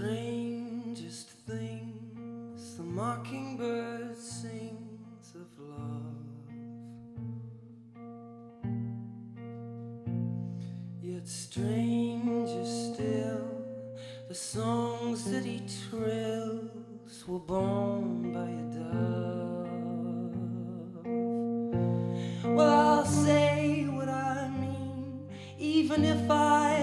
strangest things the mockingbird sings of love. Yet stranger still, the songs that he trills were born by a dove. Well, I'll say what I mean, even if I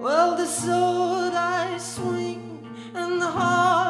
Well, the sword I swing and the heart